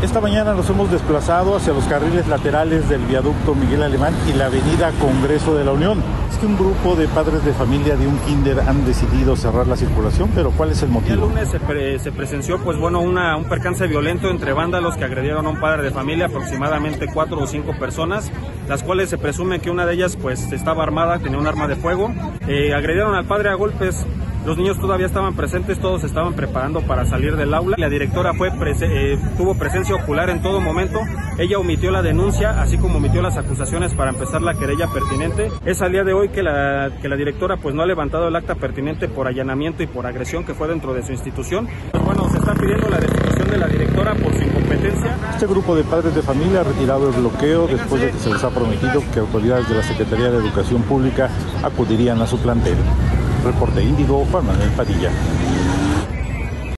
Esta mañana nos hemos desplazado hacia los carriles laterales del viaducto Miguel Alemán y la avenida Congreso de la Unión. Es que un grupo de padres de familia de un kinder han decidido cerrar la circulación, pero ¿cuál es el motivo? El lunes se, pre se presenció pues bueno una, un percance violento entre vándalos que agredieron a un padre de familia, aproximadamente cuatro o cinco personas, las cuales se presume que una de ellas pues estaba armada, tenía un arma de fuego. Eh, agredieron al padre a golpes, los niños todavía estaban presentes, todos estaban preparando para salir del aula. La directora fue eh, tuvo presencia ocular en todo momento. Ella omitió la denuncia, así como omitió las acusaciones para empezar la querella pertinente. Es al día de hoy que la, que la directora pues no ha levantado el acta pertinente por allanamiento y por agresión que fue dentro de su institución. Bueno, se está pidiendo la destitución de la directora por su incompetencia. Este grupo de padres de familia ha retirado el bloqueo después de que se les ha prometido que autoridades de la Secretaría de Educación Pública acudirían a su plantel. Reporte Índigo, Juan Manuel Padilla.